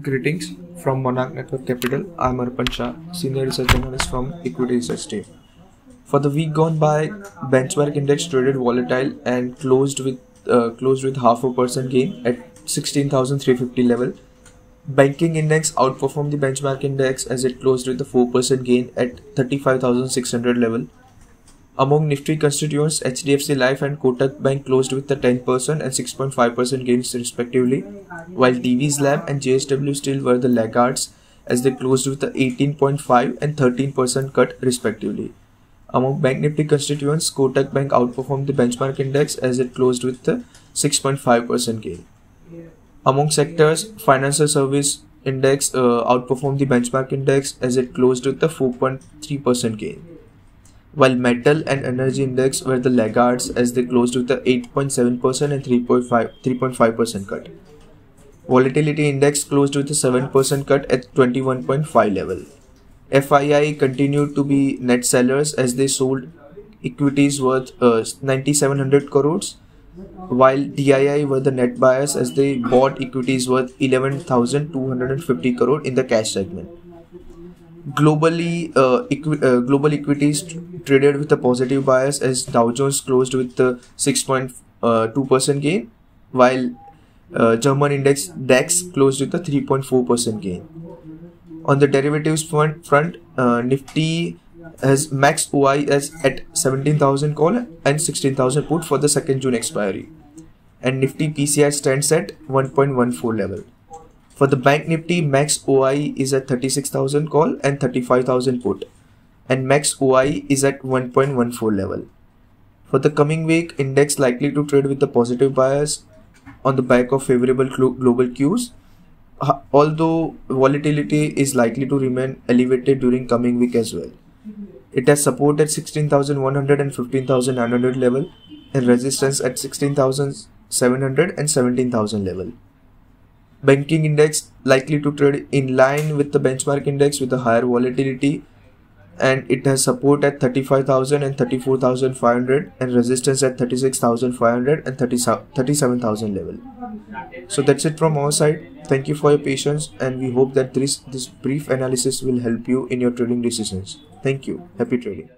Greetings from Monarch Networth Capital. I'm Arpan Shah, Senior Research Analyst from Equity Research Team. For the week gone by, benchmark index traded volatile and closed with uh, closed with half a percent gain at 16,350 level. Banking index outperformed the benchmark index as it closed with a 4% gain at 35,600 level. Among Nifty constituents, HDFC Life and Kotak Bank closed with a 10% and 6.5% gains respectively, while Divi's Lab and JSW Steel were the laggards as they closed with a 18.5 and 13% cut respectively. Among Bank Nifty constituents, Kotak Bank outperformed the benchmark index as it closed with a 6.5% gain. Among sectors, financial service index uh, outperformed the benchmark index as it closed with a 4.3% gain while metal and energy index were the laggards as they closed with a 8.7% and 3.5 3.5% cut. Volatility index closed with a 7% cut at 21.5 level. FII continued to be net sellers as they sold equities worth uh, 9700 crores while DII were the net buyers as they bought equities worth 11250 crore in the cash segment globally uh, equi- uh, global equities traded with a positive bias as Dow Jones closed with the 6.2% uh, gain while uh, German index DAX closed with a 3.4% gain. On the derivatives front, front uh, Nifty has max OI as at 17,000 call and 16,000 put for the 2nd June expiry. And Nifty PCR stands at 1.14 level for the Bank Nifty, max OI is at 36,000 call and 35,000 put, and max OI is at 1.14 level. For the coming week, index likely to trade with the positive bias on the back of favorable global cues. Although volatility is likely to remain elevated during coming week as well. It has support at 16,100 and 15,900 level and resistance at 16,700 and 17,000 level banking index likely to trade in line with the benchmark index with a higher volatility and it has support at 35,000 and 34,500 and resistance at 36,500 and 37,000 level. So that's it from our side. Thank you for your patience and we hope that this, this brief analysis will help you in your trading decisions. Thank you. Happy trading.